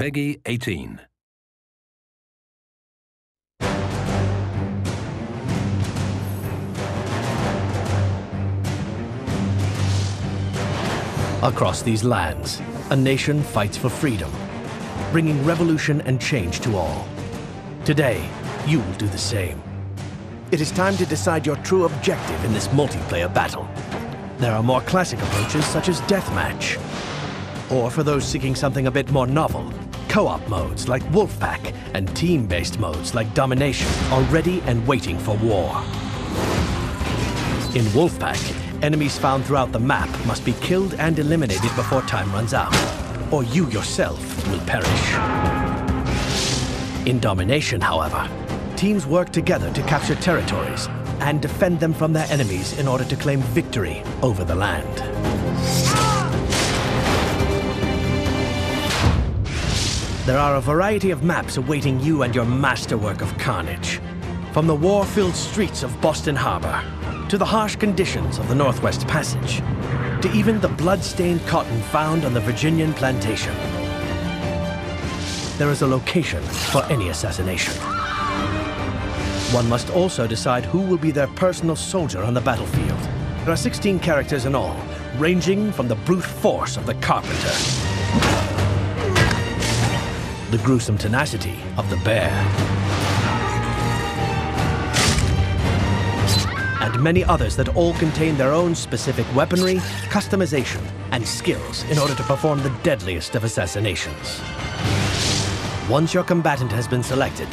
PEGI 18. Across these lands, a nation fights for freedom, bringing revolution and change to all. Today, you will do the same. It is time to decide your true objective in this multiplayer battle. There are more classic approaches such as deathmatch. Or for those seeking something a bit more novel, co-op modes like Wolfpack and team-based modes like Domination are ready and waiting for war. In Wolfpack, enemies found throughout the map must be killed and eliminated before time runs out, or you yourself will perish. In Domination, however, teams work together to capture territories and defend them from their enemies in order to claim victory over the land. There are a variety of maps awaiting you and your masterwork of carnage. From the war-filled streets of Boston Harbor, to the harsh conditions of the Northwest Passage, to even the blood-stained cotton found on the Virginian plantation. There is a location for any assassination. One must also decide who will be their personal soldier on the battlefield. There are 16 characters in all, ranging from the brute force of the Carpenter, the gruesome tenacity of the Bear, and many others that all contain their own specific weaponry, customization, and skills in order to perform the deadliest of assassinations. Once your combatant has been selected,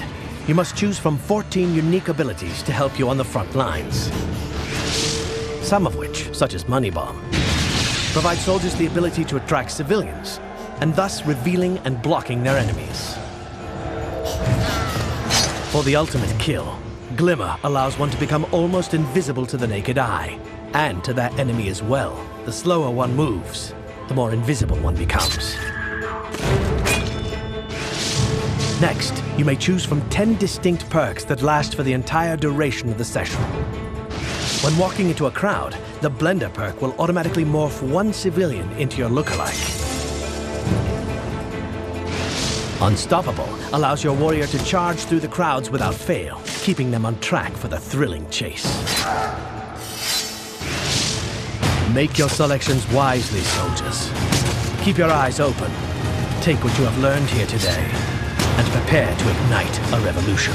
you must choose from 14 unique abilities to help you on the front lines. Some of which, such as Money Bomb, provide soldiers the ability to attract civilians, and thus revealing and blocking their enemies. For the ultimate kill, Glimmer allows one to become almost invisible to the naked eye, and to that enemy as well. The slower one moves, the more invisible one becomes. Next, you may choose from 10 distinct perks that last for the entire duration of the session. When walking into a crowd, the Blender perk will automatically morph one civilian into your lookalike. Unstoppable allows your warrior to charge through the crowds without fail, keeping them on track for the thrilling chase. Make your selections wisely, soldiers. Keep your eyes open. Take what you have learned here today and prepare to ignite a revolution.